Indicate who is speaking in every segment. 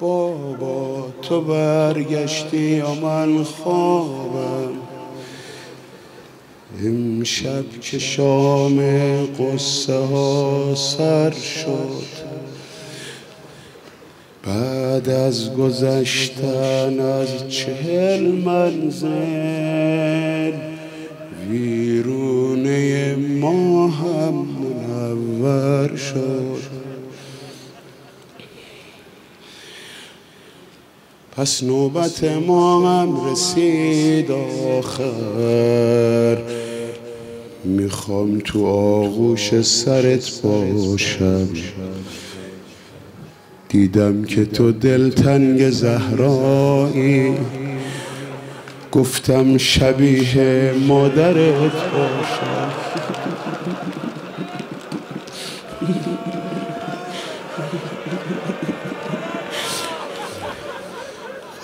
Speaker 1: بابا تو برگشتی یا من خوابم؟ امشب که شام قصه ها سر شد بعد از گذشتن از چهل منزل ویرونه ما هم منور شد. پس نوبت ما هم رسید آخر. می‌خوام تو آغوش سرت باشم. دیدم که تو دلتنگ زهرایی. گفتم شبیه مادرت باشم.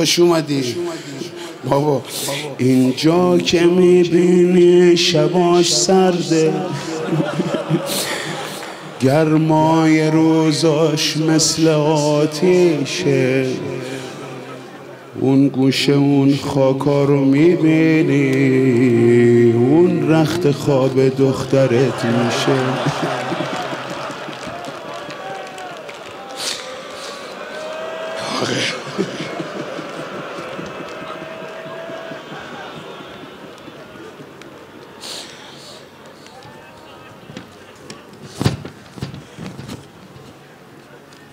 Speaker 1: خوش اومدی. بابا اینجا که می‌بینی شباش سرده. گرمای روزاش مثل آتیشه. اون گوشه اون خاکا رو می‌بینی. اون رخت خواب دخترت میشه.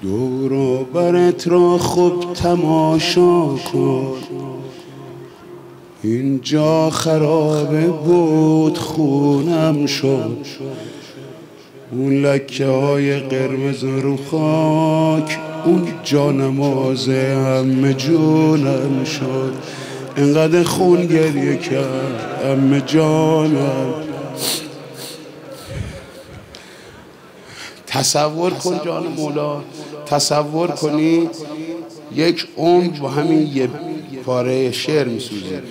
Speaker 1: دور برت را خوب تماشا کن. اینجا خرابه بود خونم شد. اون لکه های قرمز رو خاک اون جانماز همه جونم شد. انقدر خون گریه کرد همه جانم. تصور کن جان مولا تصور کنی یک عمر با همین یه پاره شعر میسوزه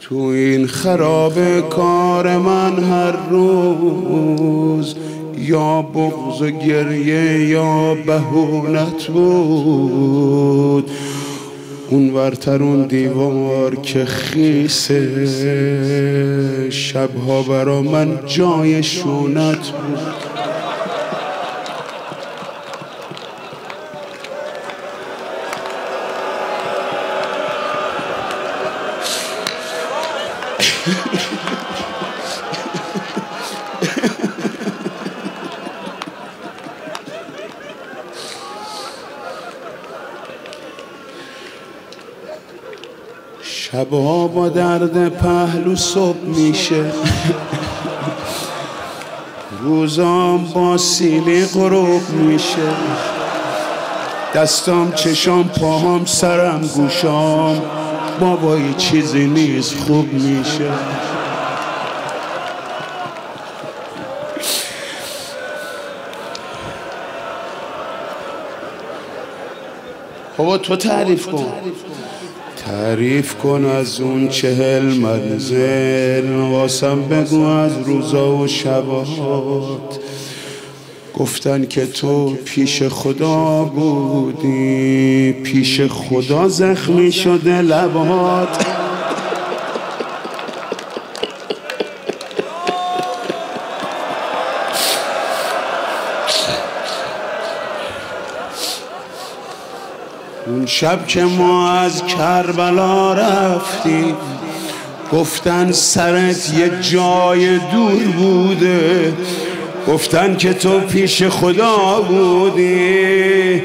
Speaker 1: تو این خراب کار من هر روز یا بغض و گریه یا بهونت بود اون ورتر اون دیوار که خیسه شبها برا من جای شونت بود شبها با درد پهلو صبح میشه. روزام با سیلی غروب میشه. دستام چشام پاهام سرم گوشام بابا یه چیزی نیست خوب میشه. بابا تو تعریف کن. تعریف کن از اون چهل منزل واسم بگو از روزا و شبات. گفتن که تو پیش خدا بودی پیش خدا زخمی شده لبات. اون شب که ما از کربلا رفتیم گفتن سرت یه جای دور بوده گفتن که تو پیش خدا بودی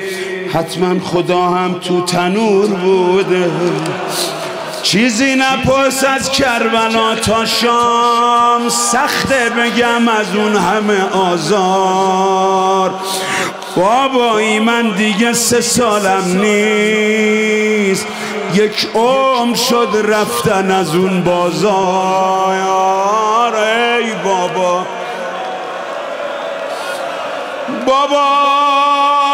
Speaker 1: حتما خدا هم تو تنور بوده. چیزی نپرس از کربلا تا شام سخته بگم از اون همه آزار. بابایی من دیگه سه سالم نیست. یک عمر شد رفتن از اون بازار. ای بابا بابا. بابا.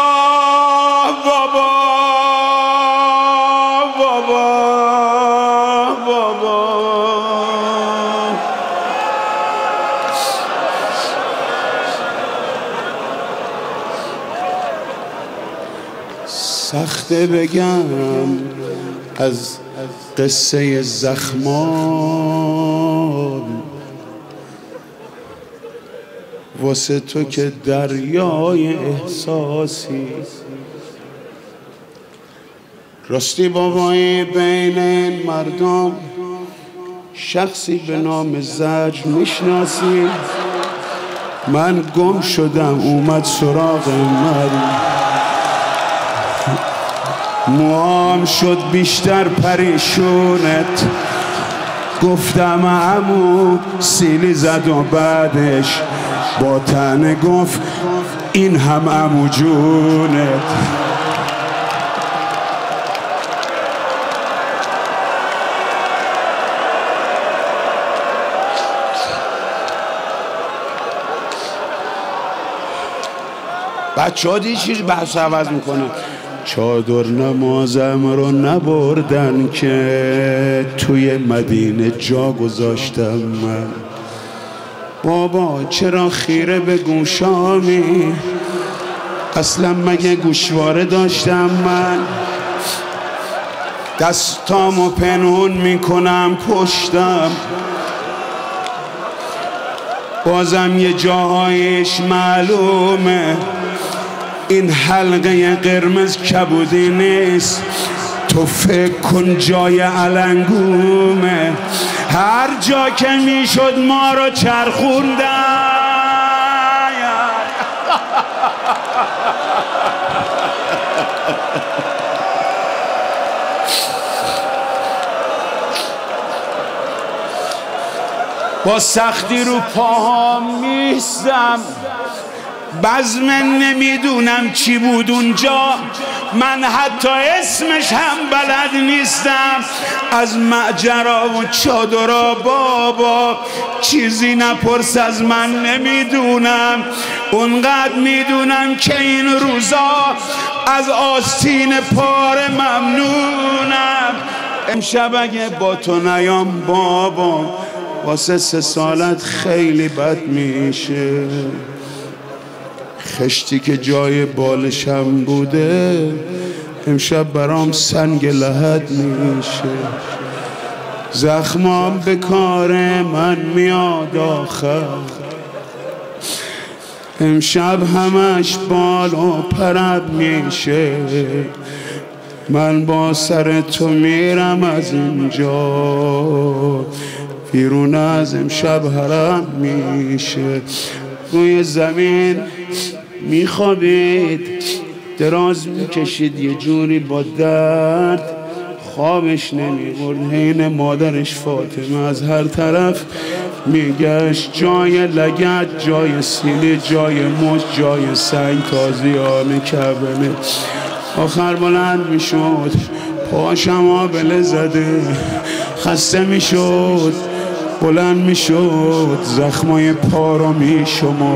Speaker 1: سخته بگم از قصه زخمان. واسه تو که دریای احساسی. راستی بابایی بین این مردم شخصی به نام زج می‌شناسی. من گم شدم اومد سراغ من. موام شد بیشتر پریشونت. گفتم امو سیلی زد و بعدش با تنه گفت این هم امو جونت. بچه ها چیز بحث عوض می‌کنه؟ چادر نمازم رو نبردن که توی مدینه جا گذاشتم من. بابا چرا خیره به گوشامی؟ اصلا مگه گوشواره داشتم من؟ دستامو پنهون می‌کنم پشتم بازم یه جاهایش معلومه. این حلقه قرمز کبودی نیست. تو فکر کن جای علنگومه. هر جا که می‌شد ما رو چرخوندن. با سختی رو پاهام میستم بزم نمی‌دونم چی بود اونجا. من حتی اسمش هم بلد نیستم. از معجرا و چادرا بابا چیزی نپرس از من نمی‌دونم. اونقدر می‌دونم که این روزا از آستین پار ممنونم. امشب اگه با تو نیام بابا واسه سه سالت خیلی بد میشه. خشتی که جای بالشم بوده امشب برام سنگ لحد میشه. زخمام به کار من میاد آخر. امشب همش بال و پرد میشه. من با سر تو میرم از اینجا. بیرون از امشب حرم میشه. روی زمین میخوابید دراز می‌کشید یه جوری با درد. خوابش نمی‌برد حین مادرش فاطمه از هر طرف میگشت. جای لگت جای سیلی جای مش جای سنگ تازیان کبنه آخر بلند می‌شد پاشم آبله زده خسته می‌شد. بلند می‌شد زخمای پا رو میشما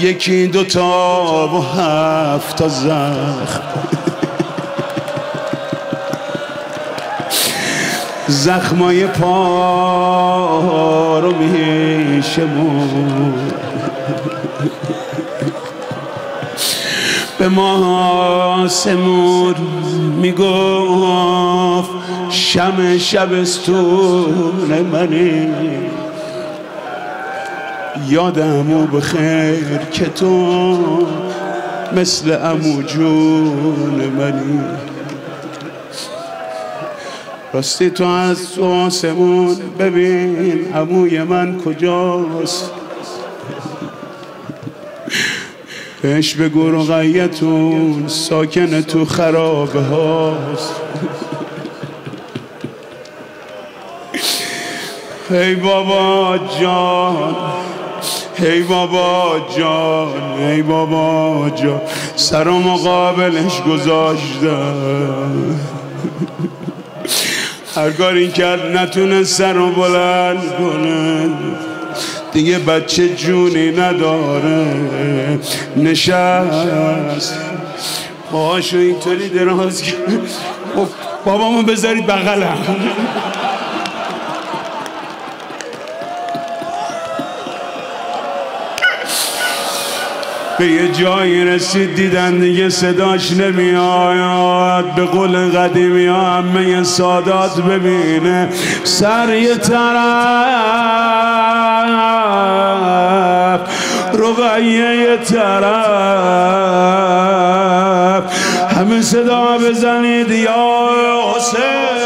Speaker 1: یکی دوتا و هفت تا زخم. زخمای پا رو میشمون به ما سمور می‌گفت شم شبستون منی. یادم و بخیر که تو مثل امو جون منی. راستی تو از تو آسمون ببین اموی من کجاست. بهش بگو رقیتون ساکن تو خرابه هاست. ای بابا جان ای بابا جان ای بابا جان سر و مقابلش گذاشتم. هر کاری کرد نتونه سر و بلند کنه. دیگه بچه جونی نداره. نشست. باهاشو اینطوری دراز کرد خب، بابامو بذارید بغلم. به یه جایی رسید دیدن دیگه صداش نمیاد به قول قدیمی ها همه سادات ببینه. سر یه طرف. رقیه یه طرف. همه صدا بزنید یا حسین.